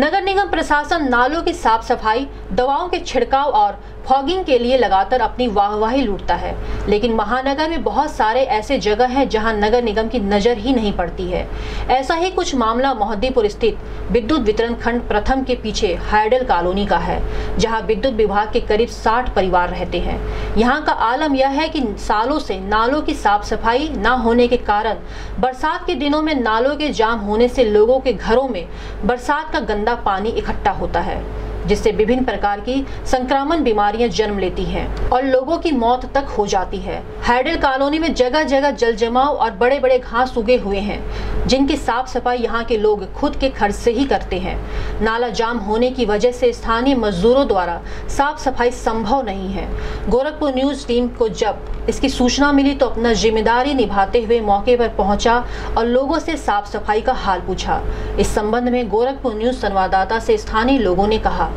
नगर निगम प्रशासन नालों की साफ़ सफ़ाई दवाओं के छिड़काव और फॉगिंग के लिए लगातार अपनी वाहवाही लूटता है। लेकिन महानगर में बहुत सारे ऐसे जगह हैं जहाँ नगर निगम की नज़र ही नहीं पड़ती है। ऐसा ही कुछ मामला मोहद्दीपुर स्थित विद्युत वितरण खंड प्रथम के पीछे हाइडल कॉलोनी का है, जहाँ विद्युत विभाग के करीब 60 परिवार रहते हैं। यहाँ का आलम यह है कि सालों से नालों की साफ़ सफ़ाई न होने के कारण बरसात के दिनों में नालों के जाम होने से लोगों के घरों में बरसात का गंदा पानी इकट्ठा होता है। जिससे विभिन्न प्रकार की संक्रामण बीमारियाँ जन्म लेती हैं और लोगों की मौत तक हो जाती है। हाइडल कॉलोनी में जगह जगह जल जमाव और बड़े बड़े घास उगे हुए हैं, जिनकी साफ़ सफ़ाई यहाँ के लोग खुद के खर्च से ही करते हैं। नाला जाम होने की वजह से स्थानीय मजदूरों द्वारा साफ़ सफ़ाई संभव नहीं है। गोरखपुर न्यूज़ टीम को जब इसकी सूचना मिली तो अपना ज़िम्मेदारी निभाते हुए मौके पर पहुँचा और लोगों से साफ़ सफ़ाई का हाल पूछा। इस संबंध में गोरखपुर न्यूज़ संवाददाता से स्थानीय लोगों ने कहा।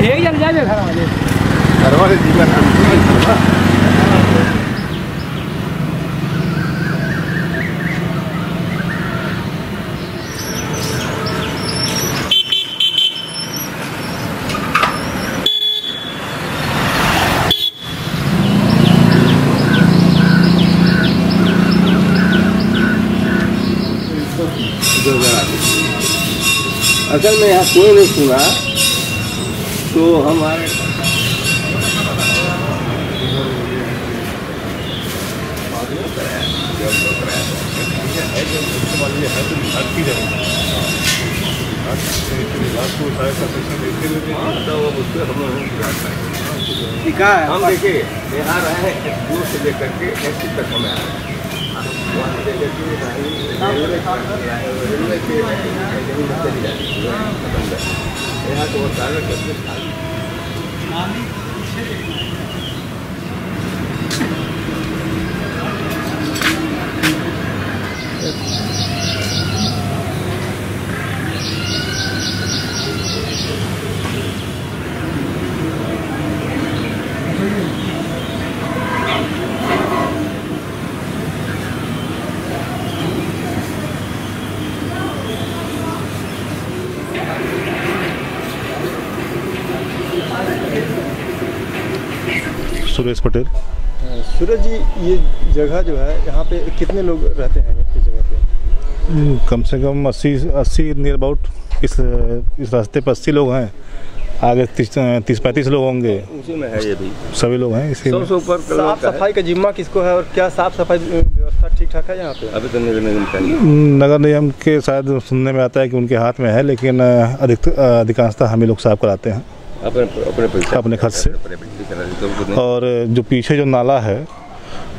एक जन जाए घर वाले। घर वाले जीवन असल में यहाँ कोई नहीं सुना। तो हमारे हम देखिए यहाँ रहे हैं दूर से लेकर के ऐसी तक हमें आए। यहाँ तो वो खाली सुरेश पटेल। सूरज जी ये जगह जो है यहाँ पे कितने लोग रहते हैं इस जगह पे? कम से कम अस्सी अस्सी नियर अबाउट इस इस रास्ते पर अस्सी लोग हैं। आगे तीस तीस पैंतीस लोग होंगे। उसी में है ये भी। सभी लोग हैं इसी में। ऊपर साफ़ का सफ़ाई का जिम्मा किसको है और क्या साफ़ सफ़ाई व्यवस्था ठीक ठाक है यहाँ पे? अभी तो निगम निगम चाहिए नगर निगम के शायद सुनने में आता है कि उनके हाथ में है लेकिन अधिक अधिकांशतः हम ही लोग साफ़ कराते हैं। अपने अपने पैसे अपने खर्च से। नहीं। और जो पीछे जो नाला है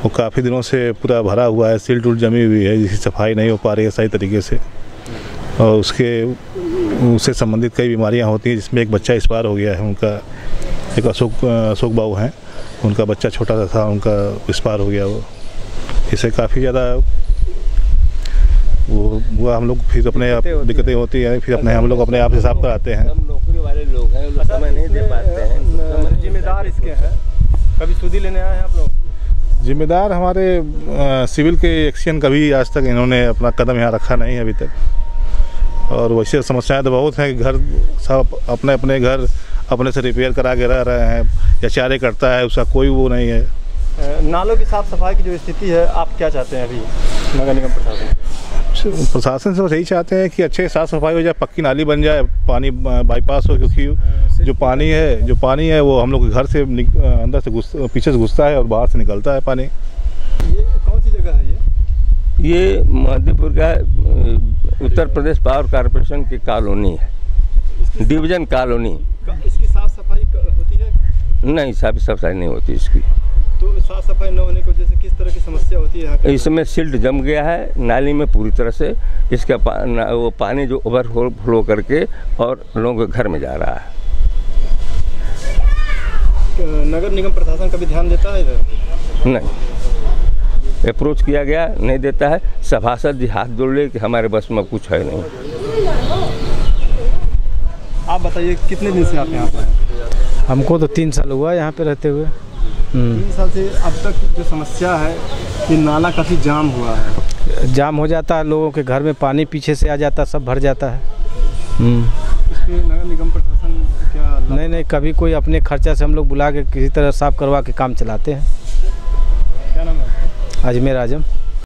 वो काफ़ी दिनों से पूरा भरा हुआ है सील टूल जमी हुई है जिसकी सफ़ाई नहीं हो पा रही है सही तरीके से। और उसके उससे संबंधित कई बीमारियाँ होती हैं जिसमें एक बच्चा इस बार हो गया है उनका एक अशोक अशोक बाबू हैं। उनका बच्चा छोटा सा था उनका इस बार हो गया वो। इससे काफ़ी ज़्यादा वो हुआ हम लोग फिर अपने आप दिक्कतें होती हैं। फिर अपने हम लोग अपने आप हिसाब कराते हैं हम नौकरी वाले लोग हैं लोग समय नहीं दे पाते हैं। जिम्मेदार इसके हैं। कभी सूदी लेने आए हैं आप लोग? जिम्मेदार हमारे सिविल के एक्शन कभी आज तक इन्होंने अपना कदम यहाँ रखा नहीं है अभी तक। और वैसे समस्याएँ तो बहुत हैं कि घर सब अपने अपने घर अपने से रिपेयर करा के रह रहे हैं या चारे करता है उसका कोई वो नहीं है। नालों की साफ़ सफ़ाई की जो स्थिति है आप क्या चाहते हैं अभी? नगर निगम प्रशासन। प्रशासन से बस यही चाहते हैं कि अच्छे साफ़ सफ़ाई हो जाए पक्की नाली बन जाए पानी बाईपास हो क्योंकि जो पानी है जो पानी है वो हम लोग घर से अंदर से घुस पीछे से घुसता है और बाहर से निकलता है पानी। ये कौन सी जगह है ये? ये मध्यपुर का उत्तर प्रदेश पावर कॉरपोरेशन की कॉलोनी है। Division colony. इसकी साफ़ सफ़ाई होती है? नहीं साफ़ सफ़ाई नहीं होती इसकी। तो साफ़ सफ़ाई न होने की वजह से किस तरह की समस्या होती है यहाँ इसमें सिल्ट जम गया है नाली में पूरी तरह से इसका पा, वो पानी जो ओवर फ्लो करके और लोगों के घर में जा रहा है। नगर निगम प्रशासन कभी ध्यान देता है इधर? नहीं। अप्रोच किया गया नहीं देता है। सभासद जी हाथ जोड़ ले कि हमारे बस में कुछ है नहीं। आप बताइए कितने दिन से आप यहाँ पर हैं? हमको तो तीन साल हुआ यहाँ पे रहते हुए। तीन साल से अब तक जो समस्या है कि नाला काफ़ी जाम हुआ है। जाम हो जाता है लोगों के घर में पानी पीछे से आ जाता है सब भर जाता है। हम्म। नगर निगम प्रशासन क्या नहीं नहीं कभी कोई अपने खर्चा से हम लोग बुला के किसी तरह साफ़ करवा के काम चलाते हैं। क्या नाम है अजमेर आज़म।